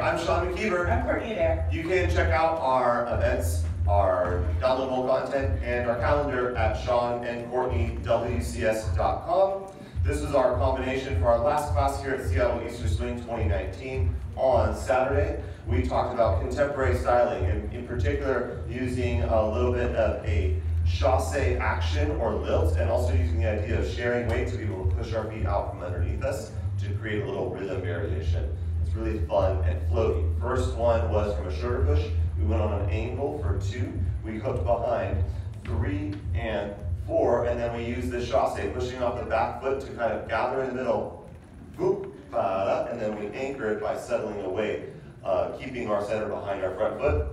I'm Sean McKeever. I'm Courtney Adair. You can check out our events, our downloadable content, and our calendar at seanandcourtneywcs.com. This is our combination for our last class here at Seattle Easter Swing 2019. On Saturday, we talked about contemporary styling, and in particular, using a little bit of a chasse action or lilt, and also using the idea of sharing weight to be able to push our feet out from underneath us to create a little rhythm variation. Really fun and floaty. First one was from a sugar push. We went on an angle for two. We hooked behind three and four, and then we used the chasse, pushing off the back foot to kind of gather in the middle, boop, and then we anchor it by settling away, uh, keeping our center behind our front foot.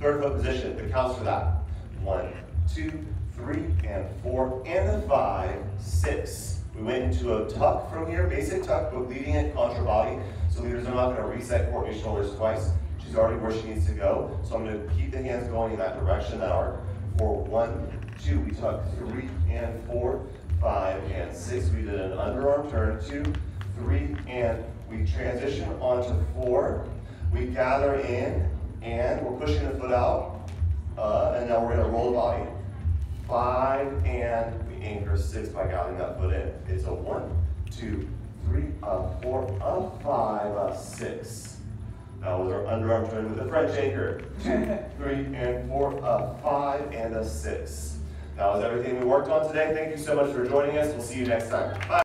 Third foot position, the counts for that. One, two, three, and four, and a five, six. We went into a tuck from here, basic tuck, but leading it contra body. So leaders, I'm not gonna reset Courtney's shoulders twice. She's already where she needs to go. So I'm gonna keep the hands going in that direction, that arc. For one, two, we tuck three and four, five and six. We did an underarm turn, two, three, and we transition onto four. We gather in, and we're pushing the foot out. Uh, and now we're gonna roll the body. Five, and we anchor six by gathering that foot in. It's a one, two, three, a four, a five, a six. That was our underarm turn with a French anchor. Two, three, and four, a five, and a six. That was everything we worked on today. Thank you so much for joining us. We'll see you next time. Bye.